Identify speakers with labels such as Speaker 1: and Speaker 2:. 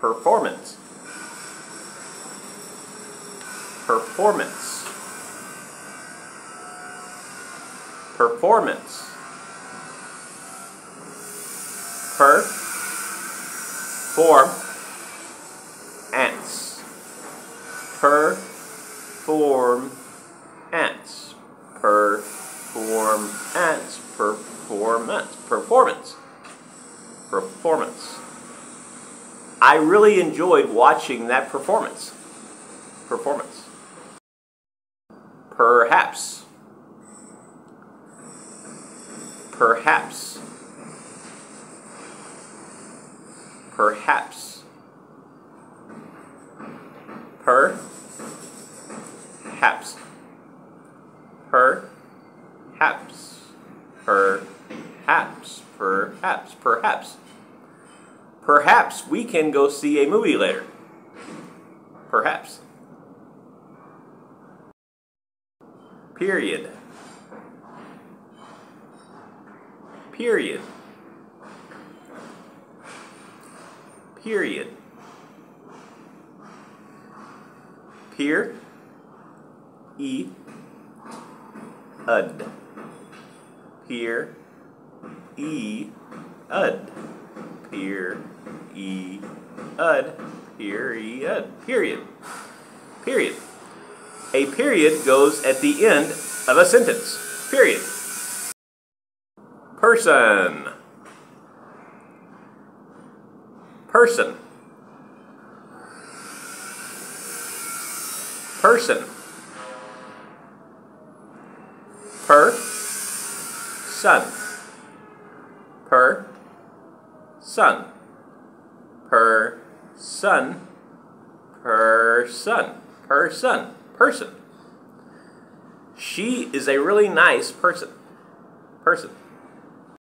Speaker 1: performance. Performance. Performance. Per form ants per form ants perform ants performance. Performance. Performance I really enjoyed watching that performance. Performance. Perhaps. Perhaps. Perhaps. Per. Haps. Perhaps perhaps perhaps perhaps perhaps we can go see a movie later. Perhaps. Period. Period. Period. Peer. E. Ud. Peer. E. Ud peer e ud peer e ud period. Period. A period goes at the end of a sentence. Period. Person. Person. Person. Per. Son. Per son. Per son. Per son person. She is a really nice person. Person